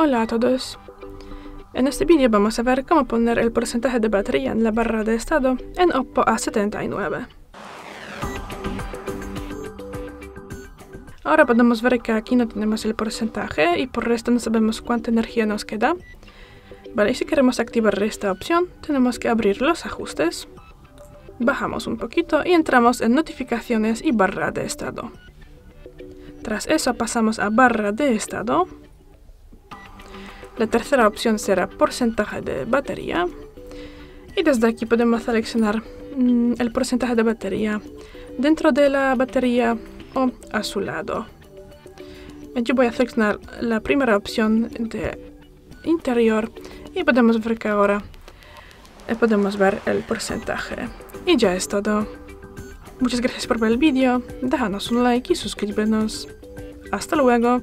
Hola a todos. En este vídeo vamos a ver cómo poner el porcentaje de batería en la barra de estado en Oppo A79. Ahora podemos ver que aquí no tenemos el porcentaje y por resto no sabemos cuánta energía nos queda. Vale, si queremos activar esta opción, tenemos que abrir los ajustes, bajamos un poquito y entramos en notificaciones y barra de estado. Tras eso pasamos a barra de estado. La tercera opción será porcentaje de batería. Y desde aquí podemos seleccionar mm, el porcentaje de batería dentro de la batería o a su lado. Yo voy a seleccionar la primera opción de interior y podemos ver que ahora eh, podemos ver el porcentaje. Y ya es todo. Muchas gracias por ver el vídeo, déjanos un like y suscríbenos. Hasta luego.